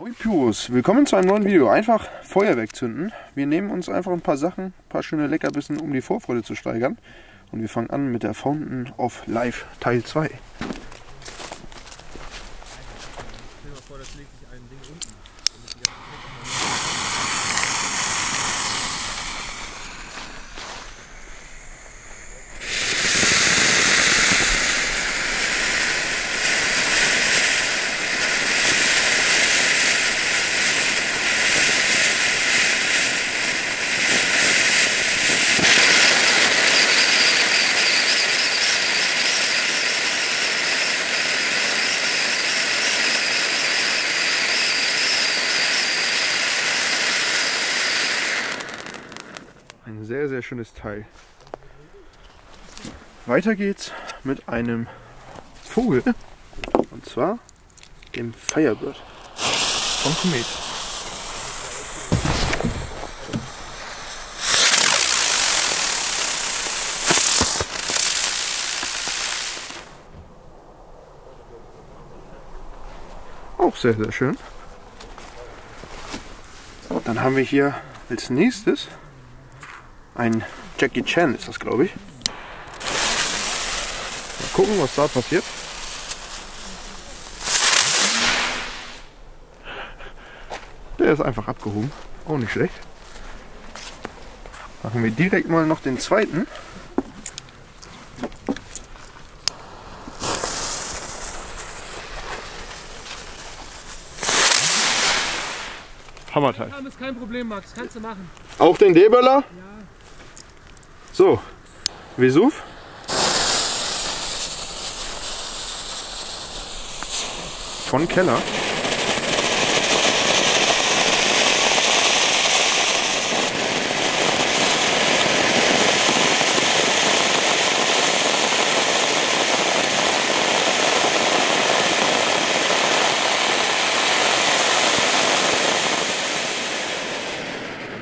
Hoi Pyrus, willkommen zu einem neuen Video. Einfach Feuerwerk zünden. Wir nehmen uns einfach ein paar Sachen, ein paar schöne Leckerbissen, um die Vorfreude zu steigern. Und wir fangen an mit der Fountain of Life Teil 2. Stell dir mal vor, das legt sich ein Ding unten. Ein sehr, sehr schönes Teil. Weiter geht's mit einem Vogel. Und zwar dem Firebird von Komet. Auch sehr, sehr schön. Dann haben wir hier als nächstes ein Jackie Chan ist das, glaube ich. Mal gucken, was da passiert. Der ist einfach abgehoben. Auch nicht schlecht. Machen wir direkt mal noch den zweiten. Hammerteil. Kein Problem, Max. Kannst du machen. Auch den D-Böller? Ja. So, Vesuv. Von Keller.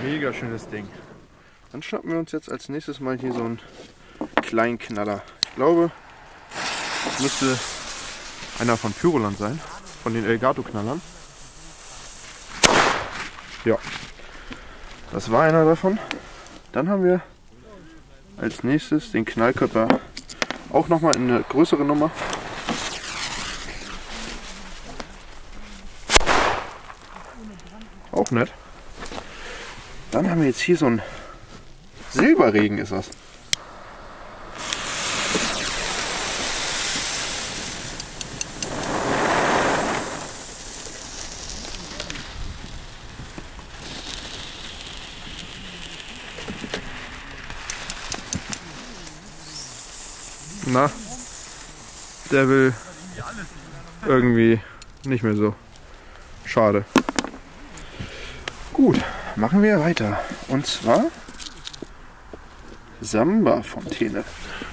Mega schönes Ding. Dann schnappen wir uns jetzt als nächstes mal hier so einen kleinen Knaller. Ich glaube, das müsste einer von Pyroland sein, von den Elgato-Knallern. Ja, das war einer davon. Dann haben wir als nächstes den Knallkörper auch nochmal in eine größere Nummer. Auch nett. Dann haben wir jetzt hier so ein Silberregen ist das. Na, der will irgendwie nicht mehr so. Schade. Gut, machen wir weiter. Und zwar Samba-Fontäne.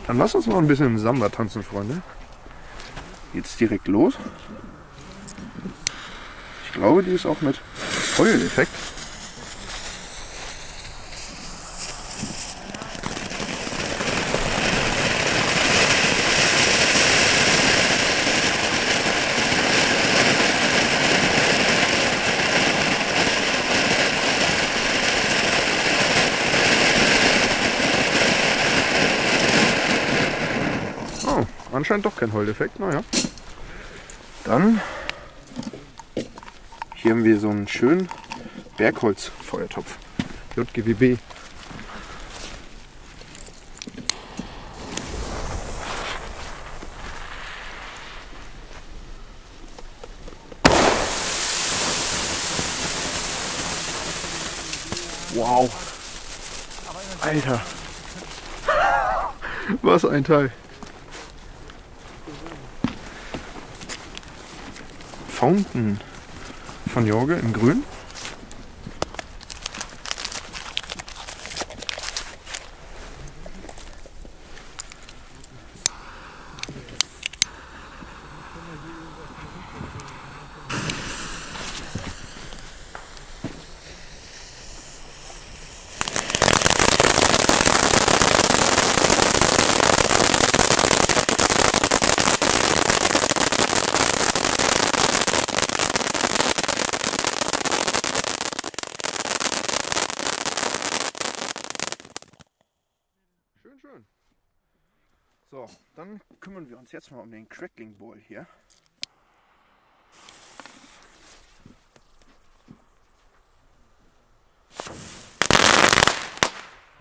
Dann lass uns mal ein bisschen Samba tanzen, Freunde. Geht's direkt los. Ich glaube, die ist auch mit Feuereffekt. Anscheinend doch kein Heuleffekt. Naja. Dann hier haben wir so einen schönen Bergholzfeuertopf. JGWB. Wow. Alter. Was ein Teil. Fountain von Jorge in grün. So, dann kümmern wir uns jetzt mal um den Crackling Ball hier.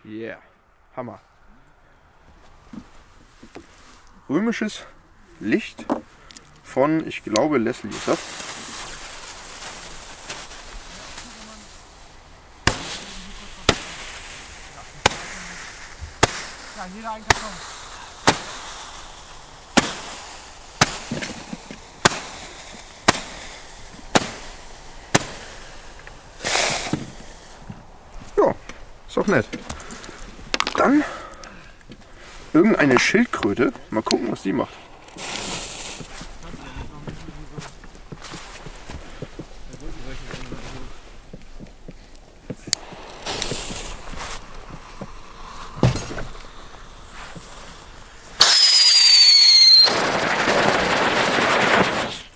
Yeah, Hammer. Römisches Licht von, ich glaube, Leslie ist das. Ja, jeder einen Karton. Ja, ist doch nett. Dann irgendeine Schildkröte. Mal gucken, was die macht.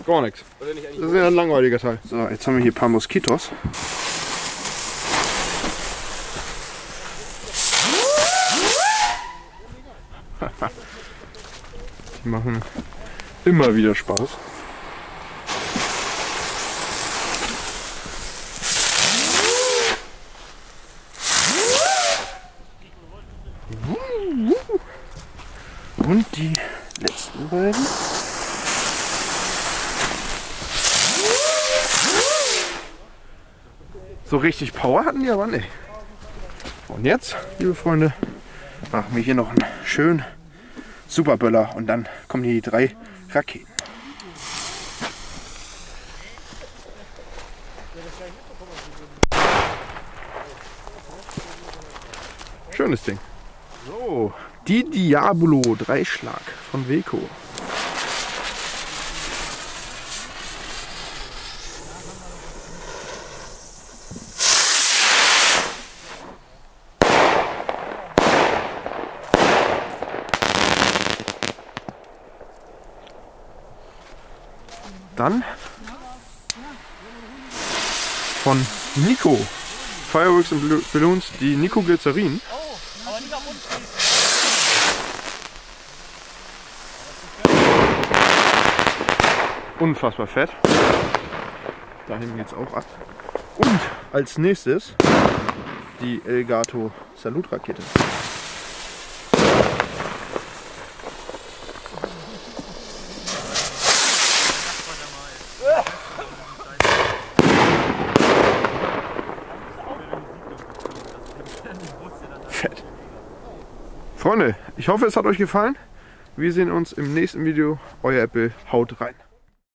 Gar nichts. Das ist ja ein langweiliger Teil. So, jetzt haben wir hier ein paar Moskitos. Machen immer wieder Spaß. Und die letzten beiden. So richtig Power hatten die aber nicht. Und jetzt, liebe Freunde, machen wir hier noch einen schönen Superböller und dann kommen hier die drei Raketen. Schönes Ding. So, die Diabolo Dreischlag von Weco. Dann von Nico. Fireworks and Balloons, die Nico Glycerin. Unfassbar fett. Da hinten geht's auch ab. Und als nächstes die Elgato Salutrakete. Fett. Freunde, ich hoffe, es hat euch gefallen. Wir sehen uns im nächsten Video. Euer Apple. Haut rein.